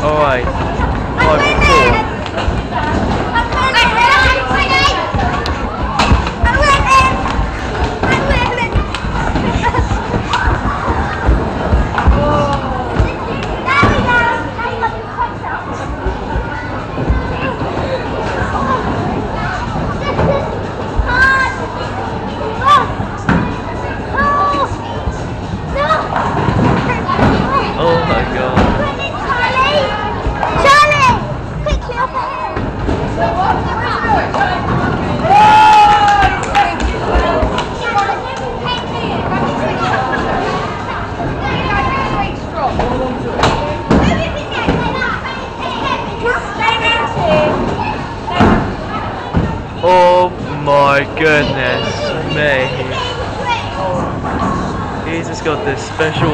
Alright. Oh my goodness me. He's just got this special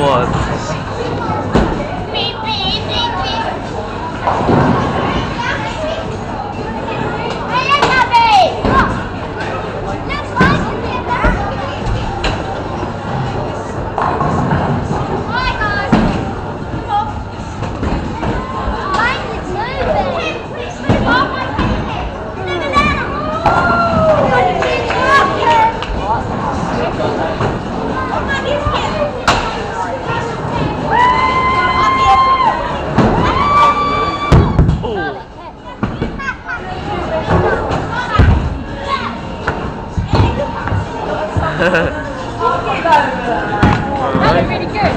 That was really good.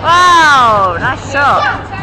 Wow, nice shot.